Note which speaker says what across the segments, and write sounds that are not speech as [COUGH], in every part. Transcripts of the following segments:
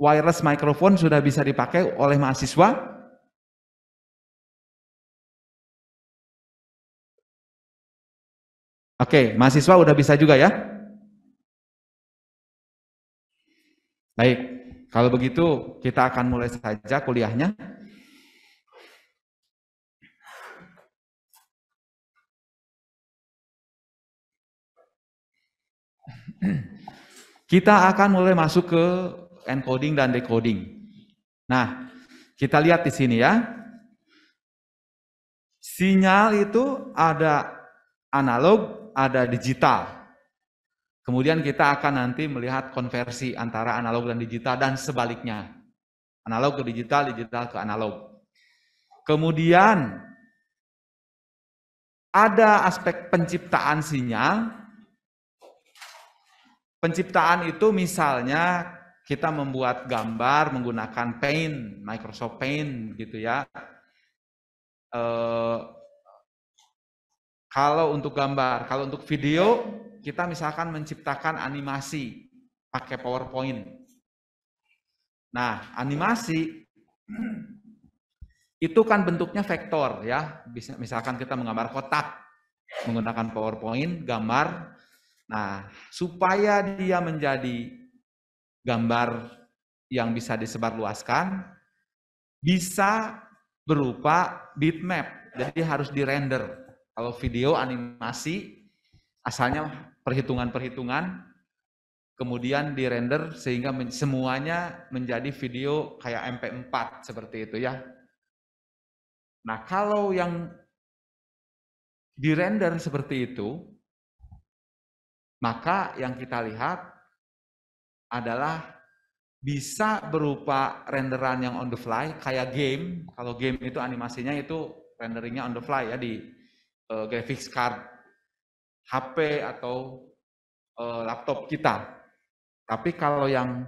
Speaker 1: wireless microphone sudah bisa dipakai oleh mahasiswa? Oke, mahasiswa udah bisa juga ya? Baik, kalau begitu kita akan mulai saja kuliahnya. Kita akan mulai masuk ke encoding dan decoding. Nah, kita lihat di sini ya. Sinyal itu ada analog, ada digital. Kemudian kita akan nanti melihat konversi antara analog dan digital dan sebaliknya. Analog ke digital, digital ke analog. Kemudian ada aspek penciptaan sinyal, Penciptaan itu misalnya kita membuat gambar menggunakan Paint, Microsoft Paint gitu ya. E, kalau untuk gambar, kalau untuk video kita misalkan menciptakan animasi pakai PowerPoint. Nah, animasi itu kan bentuknya vektor ya. Bisa misalkan kita menggambar kotak menggunakan PowerPoint, gambar Nah, supaya dia menjadi gambar yang bisa disebarluaskan, bisa berupa bitmap. Jadi harus dirender. Kalau video animasi, asalnya perhitungan-perhitungan, kemudian dirender sehingga semuanya menjadi video kayak MP4 seperti itu ya. Nah, kalau yang dirender seperti itu, maka yang kita lihat adalah bisa berupa renderan yang on the fly, kayak game. Kalau game itu animasinya itu renderingnya on the fly ya di uh, graphics card HP atau uh, laptop kita. Tapi kalau yang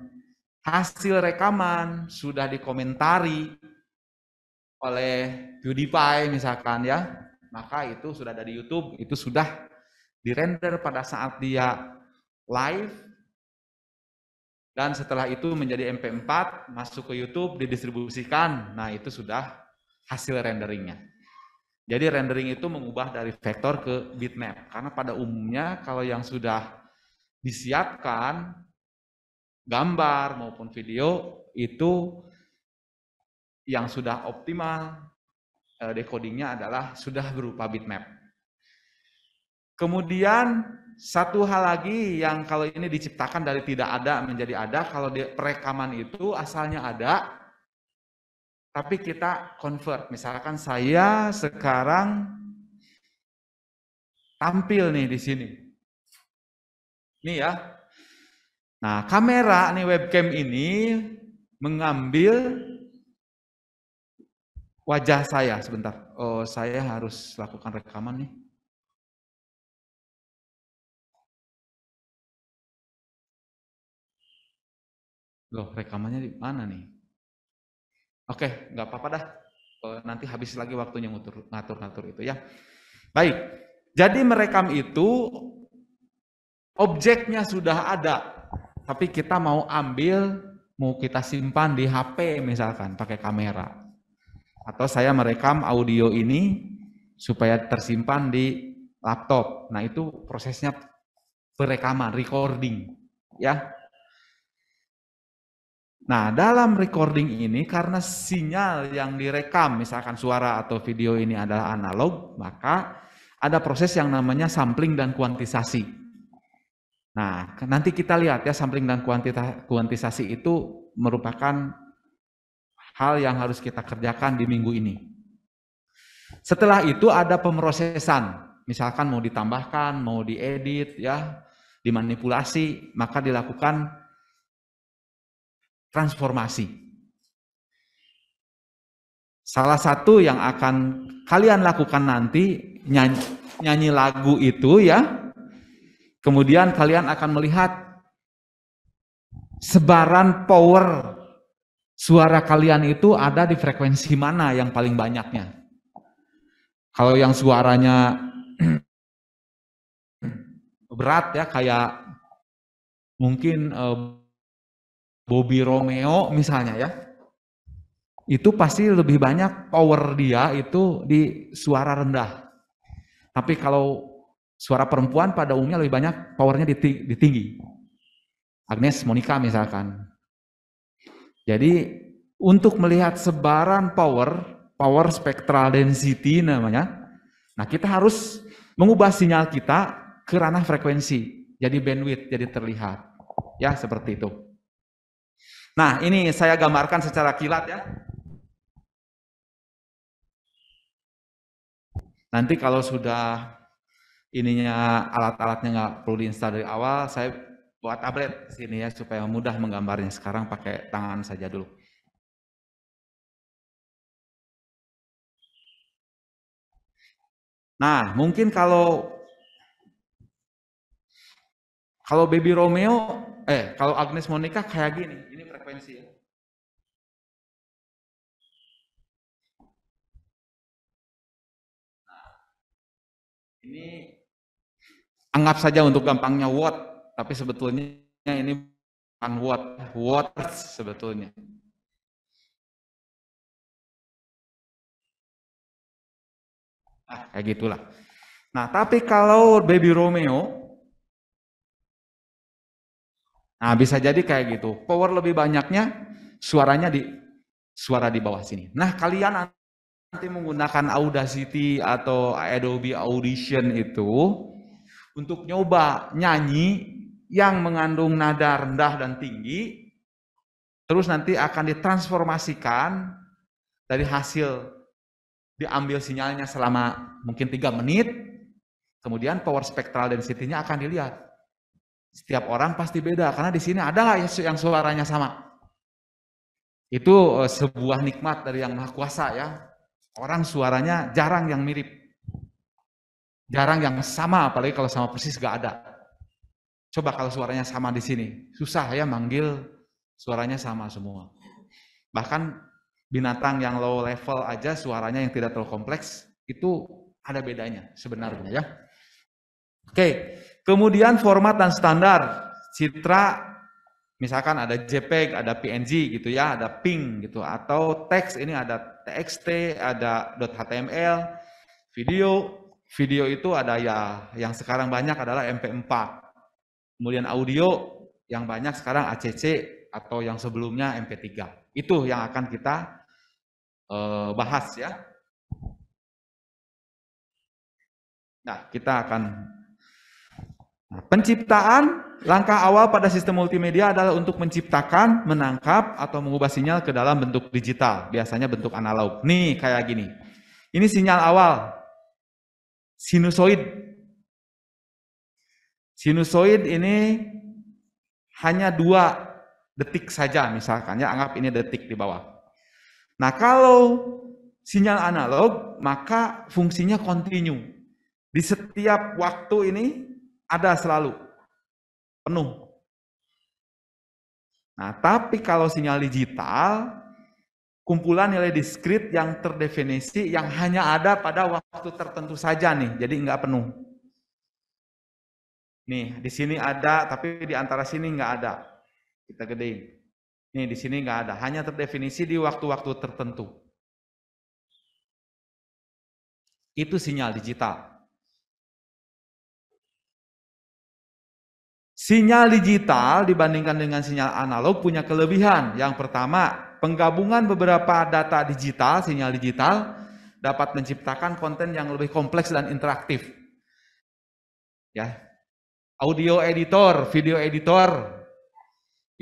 Speaker 1: hasil rekaman sudah dikomentari oleh PewDiePie misalkan ya, maka itu sudah ada di YouTube, itu sudah dirender pada saat dia live dan setelah itu menjadi MP4 masuk ke YouTube didistribusikan. Nah, itu sudah hasil renderingnya. Jadi rendering itu mengubah dari vektor ke bitmap karena pada umumnya kalau yang sudah disiapkan gambar maupun video itu yang sudah optimal eh, decodingnya adalah sudah berupa bitmap. Kemudian satu hal lagi yang kalau ini diciptakan dari tidak ada menjadi ada, kalau di perekaman itu asalnya ada, tapi kita convert. Misalkan saya sekarang tampil nih di sini. Nih ya. Nah, kamera nih webcam ini mengambil wajah saya sebentar. Oh, saya harus lakukan rekaman nih. Loh, rekamannya di mana nih? Oke, nggak apa-apa dah. Eh, nanti habis lagi waktunya ngatur-ngatur itu ya. Baik, jadi merekam itu objeknya sudah ada, tapi kita mau ambil, mau kita simpan di HP misalkan, pakai kamera. Atau saya merekam audio ini supaya tersimpan di laptop. Nah itu prosesnya perekaman, recording. ya Nah, dalam recording ini karena sinyal yang direkam, misalkan suara atau video ini adalah analog, maka ada proses yang namanya sampling dan kuantisasi. Nah, nanti kita lihat ya sampling dan kuantisasi itu merupakan hal yang harus kita kerjakan di minggu ini. Setelah itu ada pemrosesan, misalkan mau ditambahkan, mau diedit ya, dimanipulasi, maka dilakukan transformasi. Salah satu yang akan kalian lakukan nanti nyanyi, nyanyi lagu itu ya. Kemudian kalian akan melihat sebaran power suara kalian itu ada di frekuensi mana yang paling banyaknya. Kalau yang suaranya [CLEARS THROAT] berat ya kayak mungkin eh, Bobby Romeo misalnya ya, itu pasti lebih banyak power dia itu di suara rendah. Tapi kalau suara perempuan pada umumnya lebih banyak powernya di, tinggi. Agnes Monica misalkan. Jadi untuk melihat sebaran power, power spectral density namanya, nah kita harus mengubah sinyal kita ke ranah frekuensi, jadi bandwidth, jadi terlihat. Ya, seperti itu. Nah, ini saya gambarkan secara kilat ya. Nanti kalau sudah ininya alat-alatnya nggak perlu diinstal dari awal, saya buat tablet sini ya supaya mudah menggambarnya. Sekarang pakai tangan saja dulu. Nah, mungkin kalau kalau Baby Romeo, eh kalau Agnes Monica kayak gini, ini frekuensi ya. Ini anggap saja untuk gampangnya watt, tapi sebetulnya ini bukan watt, watt sebetulnya. Nah, kayak gitulah. Nah, tapi kalau Baby Romeo, nah bisa jadi kayak gitu. Power lebih banyaknya, suaranya di suara di bawah sini. Nah, kalian nanti menggunakan Audacity atau Adobe Audition itu untuk nyoba nyanyi yang mengandung nada rendah dan tinggi, terus nanti akan ditransformasikan dari hasil diambil sinyalnya selama mungkin tiga menit, kemudian power spectral density-nya akan dilihat. Setiap orang pasti beda, karena di sini ada yang suaranya sama? Itu eh, sebuah nikmat dari yang maha kuasa ya, Orang suaranya jarang yang mirip. Jarang yang sama, apalagi kalau sama persis gak ada. Coba kalau suaranya sama di sini. Susah ya manggil suaranya sama semua. Bahkan binatang yang low level aja suaranya yang tidak terlalu kompleks, itu ada bedanya sebenarnya ya. Oke, kemudian format dan standar. Citra Misalkan ada JPEG, ada PNG gitu ya, ada PING gitu, atau teks ini ada TXT, ada .html, video, video itu ada ya, yang sekarang banyak adalah MP4. Kemudian audio, yang banyak sekarang ACC atau yang sebelumnya MP3. Itu yang akan kita uh, bahas ya. Nah, kita akan Penciptaan langkah awal pada sistem multimedia adalah untuk menciptakan, menangkap, atau mengubah sinyal ke dalam bentuk digital, biasanya bentuk analog. Nih, kayak gini. Ini sinyal awal, sinusoid. Sinusoid ini hanya dua detik saja misalkan, ya anggap ini detik di bawah. Nah kalau sinyal analog, maka fungsinya kontinu. Di setiap waktu ini ada selalu penuh. Nah, tapi kalau sinyal digital, kumpulan nilai diskrit yang terdefinisi yang hanya ada pada waktu tertentu saja nih, jadi nggak penuh. Nih, di sini ada, tapi di antara sini nggak ada. Kita gedein. Nih, di sini nggak ada, hanya terdefinisi di waktu-waktu tertentu. Itu sinyal digital. Sinyal digital dibandingkan dengan sinyal analog punya kelebihan. Yang pertama, penggabungan beberapa data digital, sinyal digital dapat menciptakan konten yang lebih kompleks dan interaktif. Ya. Audio editor, video editor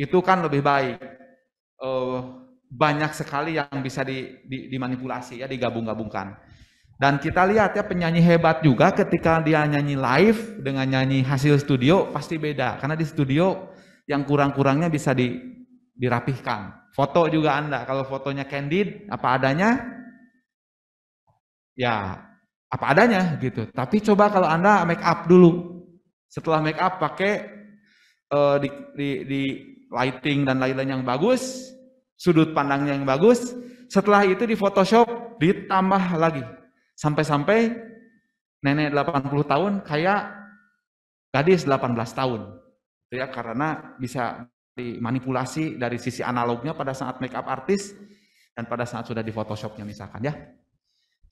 Speaker 1: itu kan lebih baik. Uh, banyak sekali yang bisa di, di, dimanipulasi ya, digabung-gabungkan. Dan kita lihat ya penyanyi hebat juga ketika dia nyanyi live dengan nyanyi hasil studio pasti beda. Karena di studio yang kurang-kurangnya bisa di, dirapihkan. Foto juga Anda, kalau fotonya candid, apa adanya, ya apa adanya gitu. Tapi coba kalau Anda make up dulu. Setelah make up pakai uh, di, di, di lighting dan lain-lain yang bagus, sudut pandangnya yang bagus. Setelah itu di Photoshop ditambah lagi Sampai-sampai nenek 80 tahun kayak gadis 18 tahun. Ya, karena bisa dimanipulasi dari sisi analognya pada saat make up artis dan pada saat sudah di Photoshopnya misalkan ya.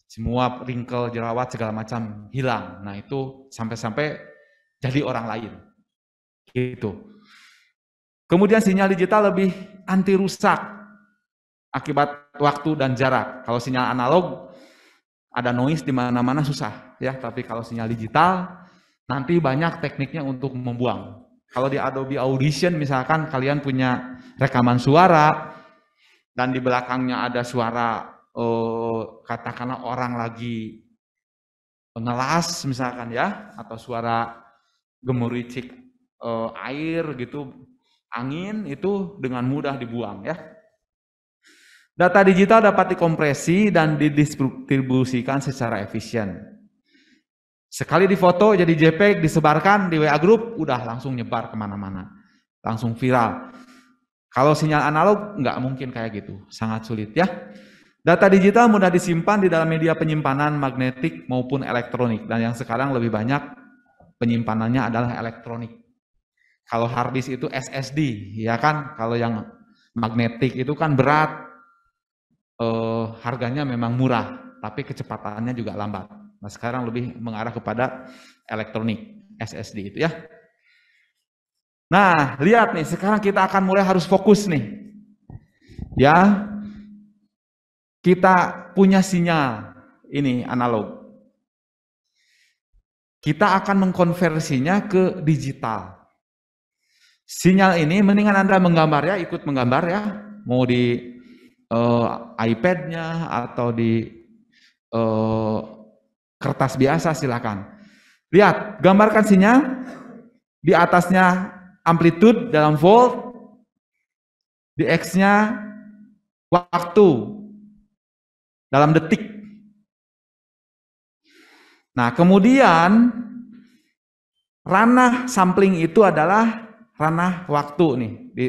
Speaker 1: Semua wrinkle, jerawat, segala macam hilang. Nah itu sampai-sampai jadi orang lain. Gitu. Kemudian sinyal digital lebih anti rusak akibat waktu dan jarak. Kalau sinyal analog ada noise di mana-mana susah ya, tapi kalau sinyal digital nanti banyak tekniknya untuk membuang. Kalau di Adobe Audition misalkan kalian punya rekaman suara dan di belakangnya ada suara oh, katakanlah orang lagi ngelas misalkan ya. Atau suara gemuricik uh, air gitu angin itu dengan mudah dibuang ya data digital dapat dikompresi dan didistribusikan secara efisien. Sekali difoto jadi JPEG disebarkan di WA group udah langsung nyebar ke mana-mana. Langsung viral. Kalau sinyal analog nggak mungkin kayak gitu. Sangat sulit ya. Data digital mudah disimpan di dalam media penyimpanan magnetik maupun elektronik. Dan yang sekarang lebih banyak penyimpanannya adalah elektronik. Kalau hard disk itu SSD, ya kan? Kalau yang magnetik itu kan berat, eh, harganya memang murah, tapi kecepatannya juga lambat. Nah sekarang lebih mengarah kepada elektronik SSD itu ya. Nah lihat nih, sekarang kita akan mulai harus fokus nih. Ya, kita punya sinyal ini analog. Kita akan mengkonversinya ke digital. Sinyal ini mendingan Anda menggambar ya, ikut menggambar ya, mau di uh, iPad-nya atau di uh, kertas biasa silakan. Lihat, gambarkan sinyal di atasnya amplitude dalam volt, di X-nya waktu dalam detik. Nah, kemudian ranah sampling itu adalah ranah waktu nih. Di,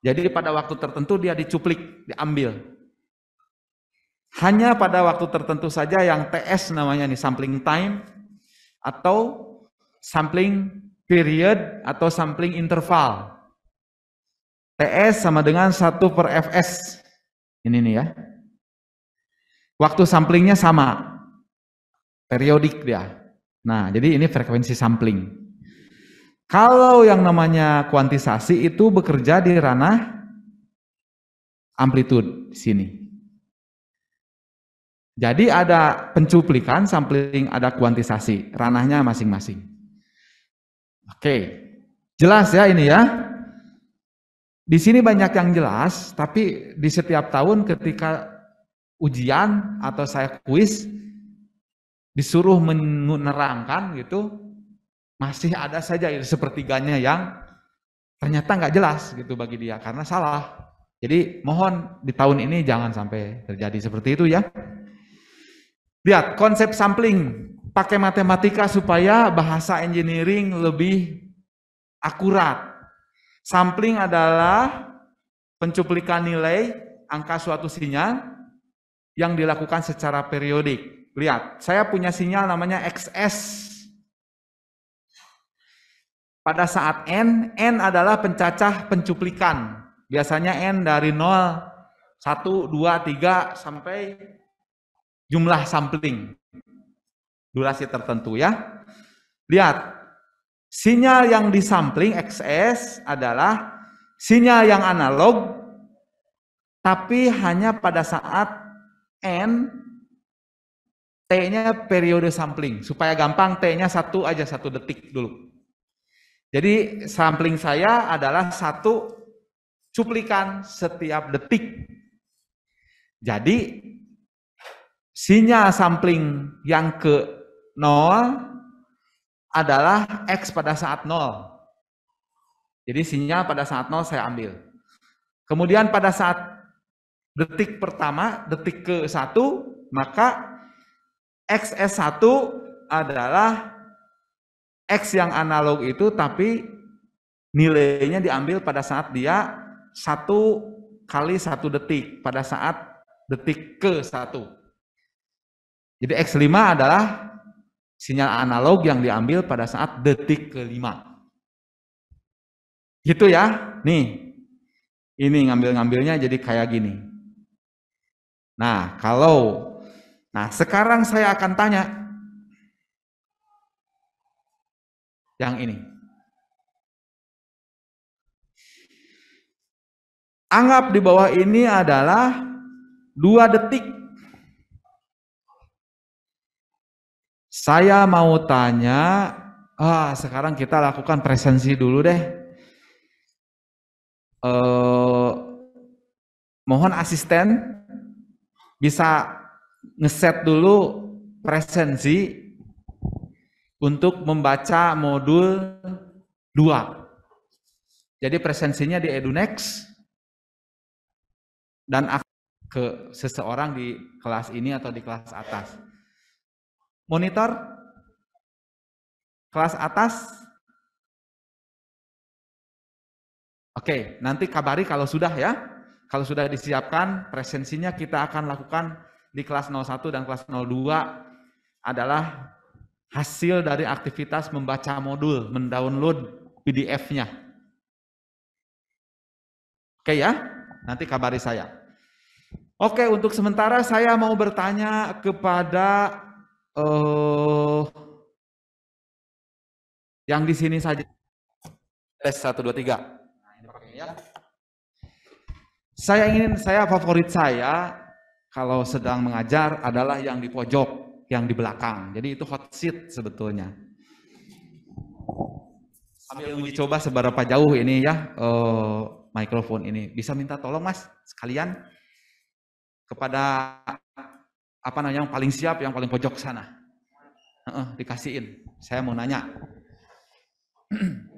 Speaker 1: jadi pada waktu tertentu dia dicuplik, diambil. Hanya pada waktu tertentu saja yang TS namanya nih sampling time atau sampling period atau sampling interval. TS sama dengan 1 per Fs. Ini nih ya. Waktu samplingnya sama. Periodik dia. Nah, jadi ini frekuensi sampling. Kalau yang namanya kuantisasi itu bekerja di ranah amplitude sini. Jadi ada pencuplikan, sampling, ada kuantisasi, ranahnya masing-masing. Oke, jelas ya ini ya. Di sini banyak yang jelas, tapi di setiap tahun ketika ujian atau saya kuis disuruh menerangkan gitu masih ada saja sepertiganya yang ternyata nggak jelas gitu bagi dia karena salah. Jadi mohon di tahun ini jangan sampai terjadi seperti itu ya. Lihat konsep sampling pakai matematika supaya bahasa engineering lebih akurat. Sampling adalah pencuplikan nilai angka suatu sinyal yang dilakukan secara periodik. Lihat, saya punya sinyal namanya XS. Pada saat N, N adalah pencacah pencuplikan. Biasanya N dari 0, 1, 2, 3 sampai jumlah sampling. Durasi tertentu ya. Lihat, sinyal yang disampling XS adalah sinyal yang analog tapi hanya pada saat N T-nya periode sampling. Supaya gampang T-nya satu aja satu detik dulu. Jadi sampling saya adalah satu cuplikan setiap detik. Jadi sinyal sampling yang ke 0 adalah X pada saat 0. Jadi sinyal pada saat 0 saya ambil. Kemudian pada saat detik pertama, detik ke satu, maka XS1 adalah X yang analog itu tapi nilainya diambil pada saat dia satu kali satu detik pada saat detik ke satu. Jadi X5 adalah sinyal analog yang diambil pada saat detik kelima. Gitu ya. Nih. Ini ngambil-ngambilnya jadi kayak gini. Nah, kalau Nah, sekarang saya akan tanya yang ini. Anggap di bawah ini adalah dua detik. Saya mau tanya, ah sekarang kita lakukan presensi dulu deh. Eh, mohon asisten bisa ngeset dulu presensi untuk membaca modul 2. Jadi presensinya di EduNext dan ke seseorang di kelas ini atau di kelas atas. Monitor kelas atas. Oke, nanti kabari kalau sudah ya. Kalau sudah disiapkan presensinya kita akan lakukan di kelas 01 dan kelas 02 adalah hasil dari aktivitas membaca modul, mendownload PDF-nya. Oke ya, nanti kabari saya. Oke, untuk sementara saya mau bertanya kepada uh, yang di sini saja. Tes 1, 2, 3. Nah, ini pakai ya. Saya ingin, saya favorit saya kalau sedang mengajar adalah yang di pojok, yang di belakang. Jadi itu hot seat sebetulnya. Sambil uji coba seberapa jauh ini ya uh, mikrofon ini. Bisa minta tolong mas sekalian kepada apa namanya yang paling siap, yang paling pojok sana. Uh, uh, dikasihin. Saya mau nanya. [CLEARS THROAT]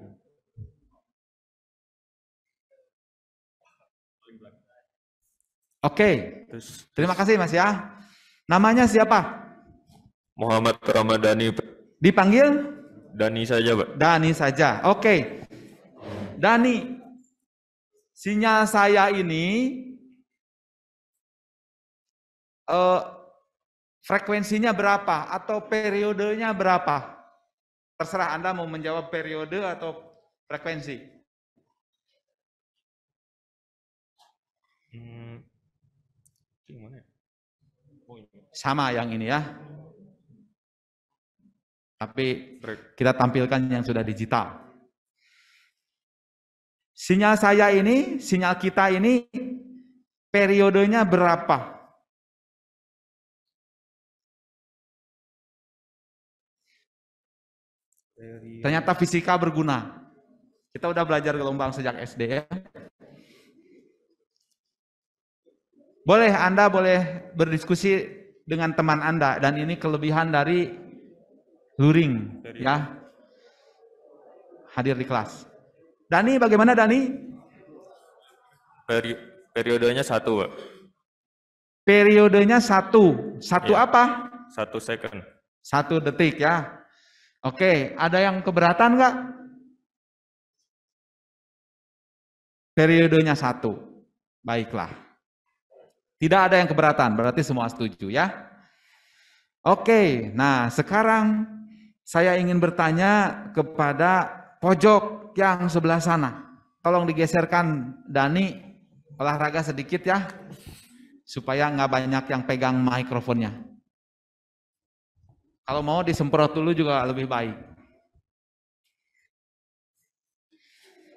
Speaker 1: Oke, terima kasih Mas ya. Namanya siapa?
Speaker 2: Muhammad Ramadhani.
Speaker 1: Dipanggil?
Speaker 2: Dani saja, Pak.
Speaker 1: Dani saja. Oke. Dani, sinyal saya ini uh, frekuensinya berapa atau periodenya berapa? Terserah Anda mau menjawab periode atau frekuensi. Sama yang ini ya. Tapi kita tampilkan yang sudah digital. Sinyal saya ini, sinyal kita ini periodenya berapa? Ternyata fisika berguna. Kita udah belajar gelombang sejak SD ya. Boleh Anda boleh berdiskusi dengan teman Anda dan ini kelebihan dari luring ya. Hadir di kelas. Dani bagaimana Dani?
Speaker 2: Peri periodenya satu, Pak.
Speaker 1: Periodenya satu. Satu ya. apa?
Speaker 2: Satu second.
Speaker 1: Satu detik ya. Oke, ada yang keberatan nggak? Periodenya satu. Baiklah. Tidak ada yang keberatan, berarti semua setuju ya. Oke, nah sekarang saya ingin bertanya kepada pojok yang sebelah sana. Tolong digeserkan Dani olahraga sedikit ya, supaya nggak banyak yang pegang mikrofonnya. Kalau mau disemprot dulu juga lebih baik.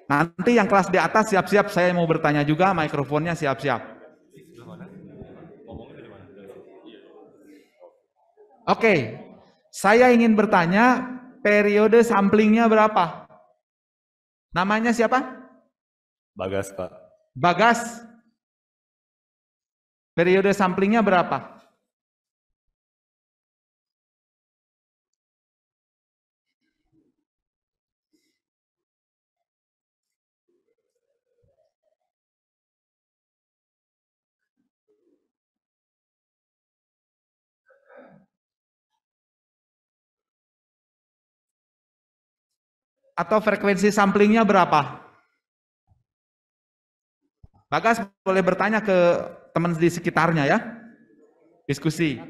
Speaker 1: Nanti yang kelas di atas siap-siap saya mau bertanya juga, mikrofonnya siap-siap. Oke, saya ingin bertanya periode samplingnya berapa? Namanya siapa?
Speaker 2: Bagas, Pak.
Speaker 1: Bagas. Periode samplingnya berapa? Atau frekuensi samplingnya berapa? Bagas boleh bertanya ke teman di sekitarnya ya. Diskusi.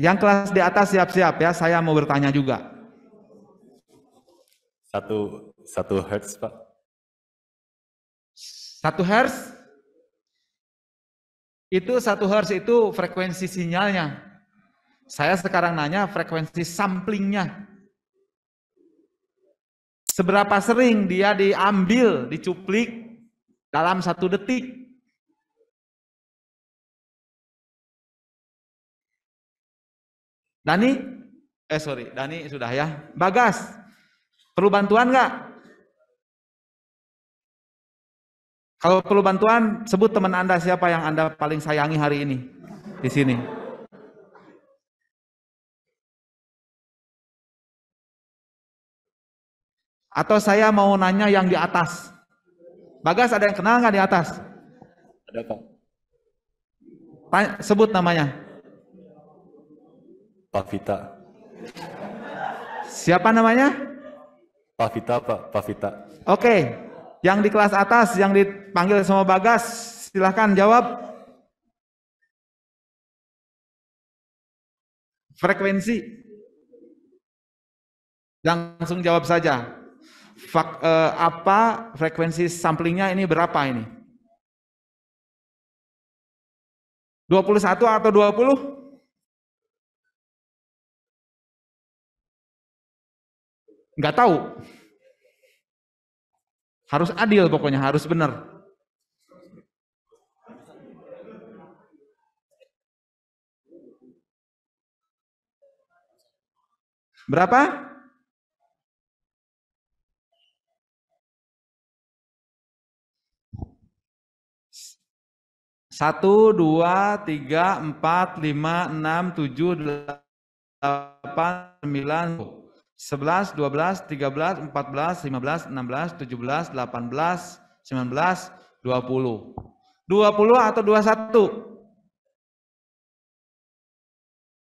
Speaker 1: Yang kelas di atas siap-siap ya, saya mau bertanya juga.
Speaker 2: Satu satu hertz pak.
Speaker 1: Satu hertz itu satu hertz itu frekuensi sinyalnya. Saya sekarang nanya frekuensi samplingnya. Seberapa sering dia diambil, dicuplik dalam satu detik? Dani? Eh sorry, Dani sudah ya. Bagas, perlu bantuan nggak? Kalau perlu bantuan, sebut teman Anda siapa yang Anda paling sayangi hari ini di sini. Atau saya mau nanya yang di atas. Bagas ada yang kenal nggak di atas?
Speaker 2: Ada pak.
Speaker 1: Tanya, sebut namanya.
Speaker 2: Pak Vita.
Speaker 1: Siapa namanya?
Speaker 2: Pak Vita pak. Pak Vita.
Speaker 1: Oke, yang di kelas atas, yang dipanggil sama Bagas, silahkan jawab. Frekuensi. Langsung jawab saja. Fak, eh, apa frekuensi samplingnya ini berapa ini? 21 atau 20? Nggak tahu. Harus adil pokoknya, harus benar. Berapa? Satu, dua, tiga, empat, lima, enam, tujuh, delapan, sembilan, sebelas, dua belas, tiga belas, empat belas, lima belas, enam belas, tujuh belas, delapan belas, sembilan belas, dua puluh. Dua puluh atau dua satu?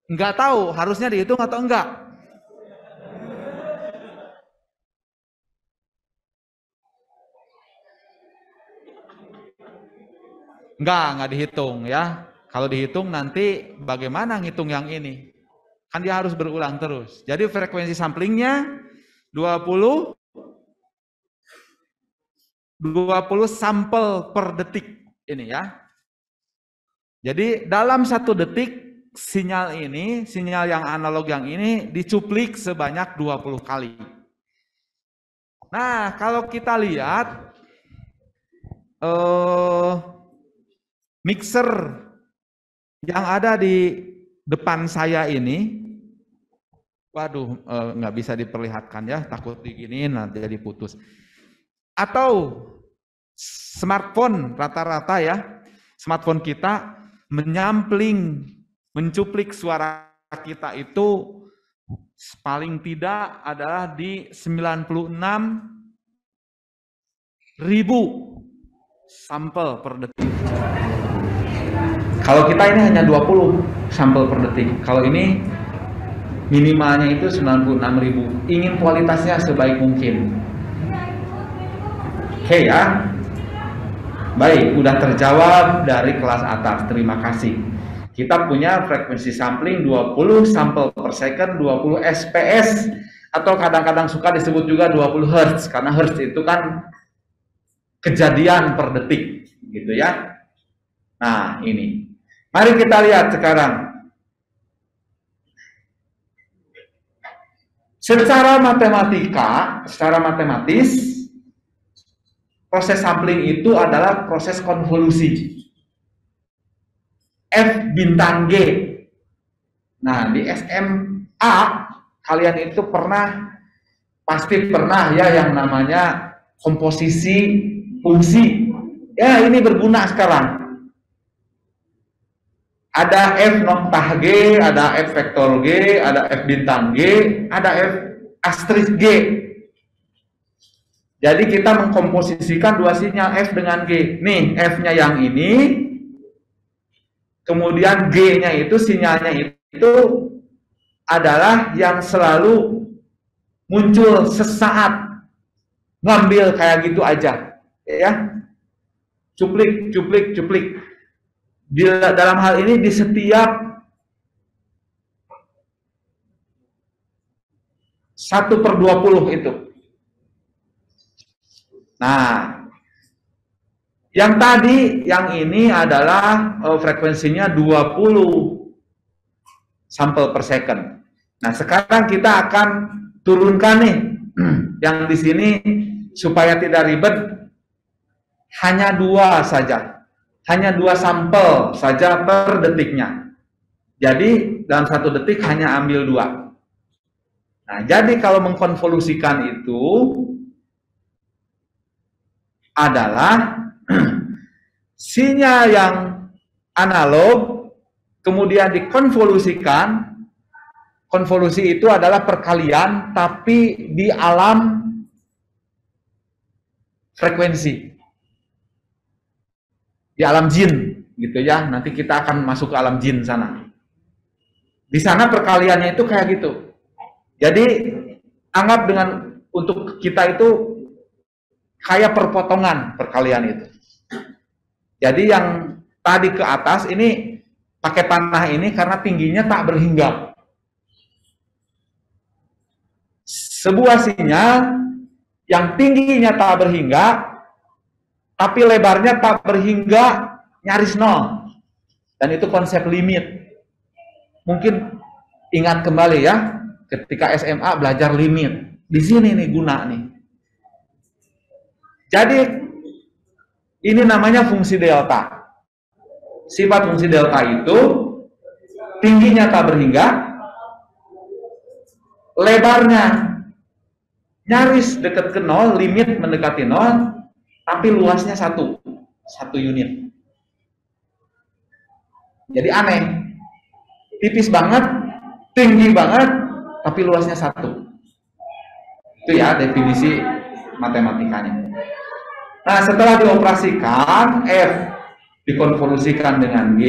Speaker 1: Enggak tahu, harusnya dihitung atau enggak? Enggak, enggak dihitung ya. Kalau dihitung nanti bagaimana ngitung yang ini? Kan dia harus berulang terus. Jadi frekuensi samplingnya 20 20 sampel per detik ini ya. Jadi dalam satu detik sinyal ini, sinyal yang analog yang ini dicuplik sebanyak 20 kali. Nah, kalau kita lihat eh, mixer yang ada di depan saya ini, waduh eh, nggak bisa diperlihatkan ya, takut diginiin nanti jadi putus. Atau smartphone rata-rata ya, smartphone kita menyampling, mencuplik suara kita itu paling tidak adalah di 96 ribu sampel per detik. Kalau kita ini hanya 20 sampel per detik. Kalau ini minimalnya itu 96 ribu. Ingin kualitasnya sebaik mungkin. Oke ya. Baik, udah terjawab dari kelas atas. Terima kasih. Kita punya frekuensi sampling 20 sampel per second, 20 SPS atau kadang-kadang suka disebut juga 20 Hz karena Hz itu kan kejadian per detik gitu ya. Nah, ini. Mari kita lihat sekarang. Secara matematika, secara matematis, proses sampling itu adalah proses konvolusi. F bintang G. Nah, di SMA kalian itu pernah pasti pernah ya yang namanya komposisi fungsi. Ya, ini berguna sekarang. Ada F noktah G, ada F vektor G, ada F bintang G, ada F asterisk G. Jadi kita mengkomposisikan dua sinyal F dengan G. Nih, F-nya yang ini, kemudian G-nya itu, sinyalnya itu adalah yang selalu muncul sesaat. Ngambil kayak gitu aja. Ya, cuplik, cuplik, cuplik di dalam hal ini di setiap satu per 20 itu. Nah, yang tadi, yang ini adalah uh, frekuensinya 20 sampel per second. Nah, sekarang kita akan turunkan nih [CLEARS THROAT] yang di sini supaya tidak ribet hanya dua saja hanya dua sampel saja per detiknya. Jadi dalam satu detik hanya ambil dua. Nah, jadi kalau mengkonvolusikan itu adalah [CLEARS THROAT] sinyal yang analog kemudian dikonvolusikan. Konvolusi itu adalah perkalian tapi di alam frekuensi. Di alam jin gitu ya. Nanti kita akan masuk ke alam jin sana. Di sana perkaliannya itu kayak gitu. Jadi anggap dengan untuk kita itu kayak perpotongan perkalian itu. Jadi yang tadi ke atas ini pakai panah ini karena tingginya tak berhingga. Sebuah sinyal yang tingginya tak berhingga, tapi lebarnya tak berhingga nyaris nol. Dan itu konsep limit. Mungkin ingat kembali ya, ketika SMA belajar limit. Di sini nih guna nih. Jadi ini namanya fungsi delta. Sifat fungsi delta itu tingginya tak berhingga, lebarnya nyaris dekat ke nol, limit mendekati nol, tapi luasnya satu, satu unit. Jadi aneh, tipis banget, tinggi banget, tapi luasnya satu. Itu ya definisi matematikanya. Nah, setelah dioperasikan, F dikonvolusikan dengan G,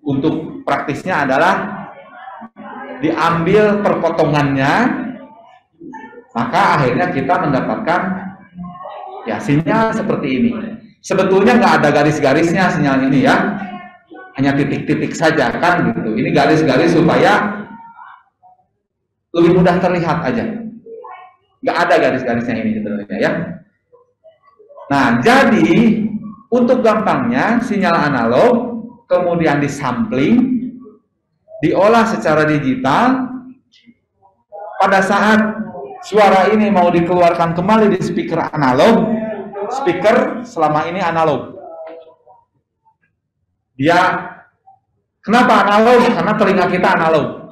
Speaker 1: untuk praktisnya adalah diambil perpotongannya, maka akhirnya kita mendapatkan ya sinyal seperti ini. Sebetulnya nggak ada garis-garisnya sinyal ini ya, hanya titik-titik saja kan gitu. Ini garis-garis supaya lebih mudah terlihat aja. Nggak ada garis-garisnya ini sebenarnya ya. Nah, jadi untuk gampangnya sinyal analog kemudian disampling, diolah secara digital. Pada saat suara ini mau dikeluarkan kembali di speaker analog, speaker selama ini analog. Dia kenapa analog? Karena telinga kita analog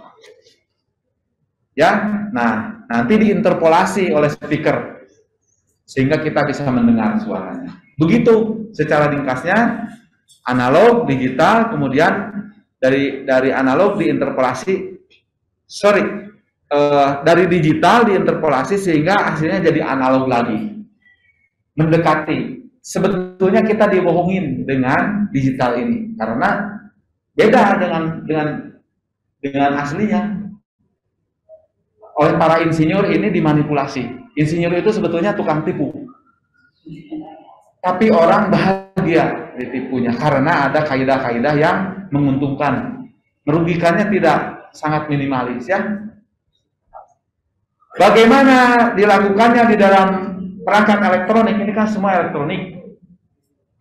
Speaker 1: Ya, nah nanti diinterpolasi oleh speaker sehingga kita bisa mendengar suaranya. Begitu secara ringkasnya analog, digital, kemudian dari dari analog diinterpolasi, sorry, uh, dari digital diinterpolasi sehingga hasilnya jadi analog lagi, mendekati. Sebetulnya kita dibohongin dengan digital ini karena beda dengan dengan dengan aslinya oleh para insinyur ini dimanipulasi. Insinyur itu sebetulnya tukang tipu. Tapi orang bahagia ditipunya karena ada kaidah-kaidah yang menguntungkan. Merugikannya tidak sangat minimalis ya. Bagaimana dilakukannya di dalam perangkat elektronik? Ini kan semua elektronik.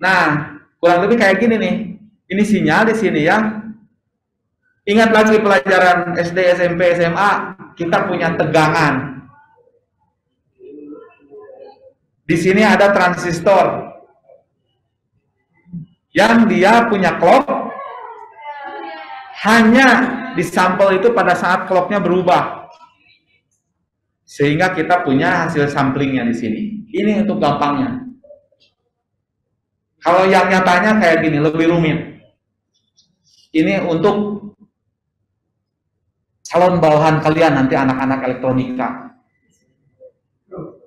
Speaker 1: Nah, kurang lebih kayak gini nih. Ini sinyal di sini ya. Ingat lagi pelajaran SD, SMP, SMA, kita punya tegangan. Di sini ada transistor yang dia punya clock hanya di sampel itu pada saat clocknya berubah sehingga kita punya hasil samplingnya di sini. Ini untuk gampangnya. Kalau yang nyatanya kayak gini lebih rumit. Ini untuk calon bawahan kalian nanti anak-anak elektronika.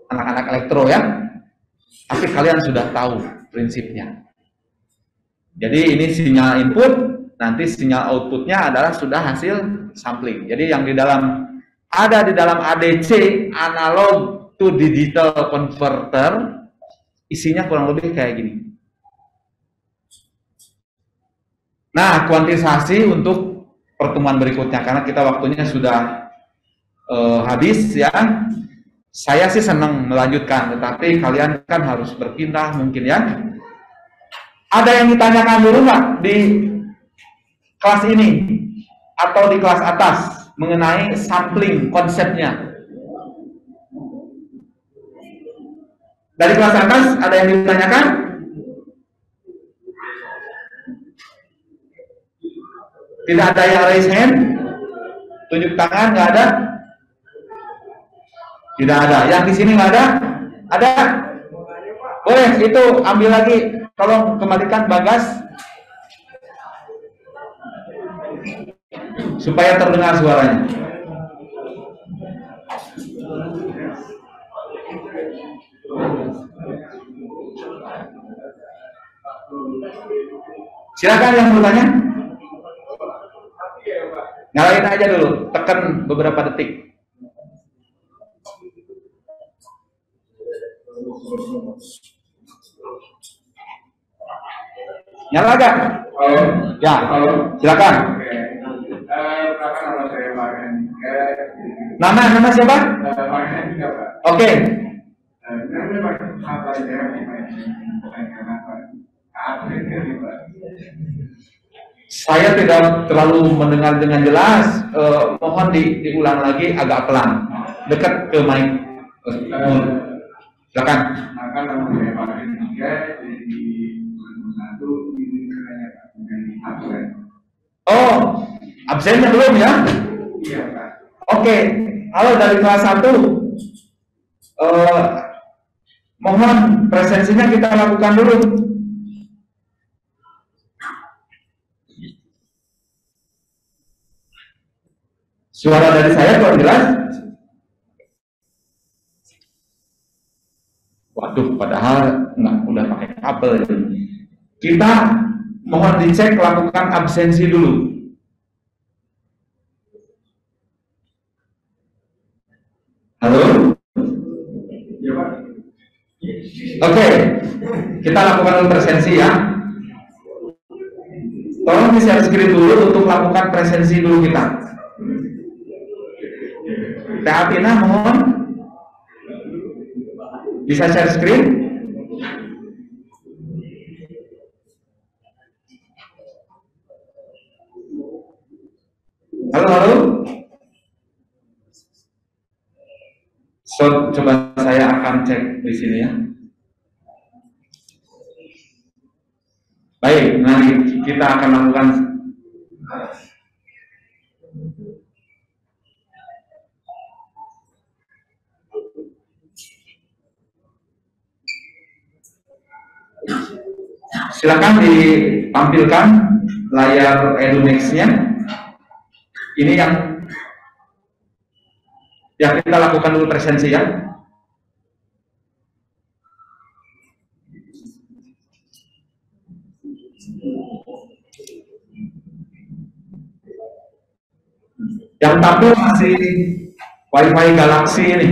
Speaker 1: Anak-anak elektro ya. Tapi kalian sudah tahu prinsipnya. Jadi ini sinyal input, nanti sinyal outputnya adalah sudah hasil sampling. Jadi yang di dalam ada di dalam ADC analog to digital converter isinya kurang lebih kayak gini. Nah, kuantisasi untuk pertemuan berikutnya karena kita waktunya sudah eh, habis ya. Saya sih senang melanjutkan, tetapi kalian kan harus berpindah mungkin ya. Ada yang ditanyakan dulu nggak di kelas ini atau di kelas atas mengenai sampling konsepnya? Dari kelas atas ada yang ditanyakan? Tidak ada yang raise hand? Tunjuk tangan nggak ada? Tidak ada. Yang di sini nggak ada? Ada? Boleh, itu ambil lagi. Tolong kembalikan bagas. Supaya terdengar suaranya. Silakan yang bertanya. Nyalain aja dulu, tekan beberapa detik. Nyala gak? Ya, silakan. Nama nama siapa? Oke. Saya tidak terlalu mendengar dengan jelas. Eh, mohon di, diulang lagi agak pelan, dekat ke mic. Eh, silakan.
Speaker 3: Maka nama saya Pak Tiga jadi 2001 ini katanya Pak menjadi absen.
Speaker 1: Oh, absennya belum ya?
Speaker 3: Iya Pak.
Speaker 1: Oke, halo dari kelas 1 eh, Mohon presensinya kita lakukan dulu Suara dari saya kok jelas? Waduh, padahal nggak udah pakai kabel. Kita mohon dicek lakukan absensi dulu. Halo?
Speaker 3: Iya Pak.
Speaker 1: Oke, kita lakukan presensi ya. Tolong di share screen dulu untuk lakukan presensi dulu kita. Teh Atina mohon bisa share screen. Halo, halo. So, coba saya akan cek di sini ya. Baik, nanti kita akan lakukan Silakan ditampilkan layar EduNext-nya. Ini yang yang kita lakukan dulu presensi ya. Yang tampil masih wifi galaksi Galaxy ini.